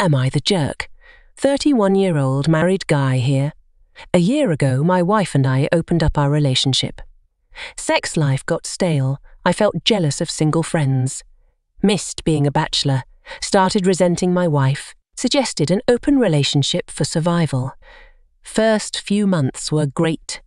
Am I the Jerk? 31 year old married guy here. A year ago, my wife and I opened up our relationship. Sex life got stale. I felt jealous of single friends. Missed being a bachelor. Started resenting my wife. Suggested an open relationship for survival. First few months were great.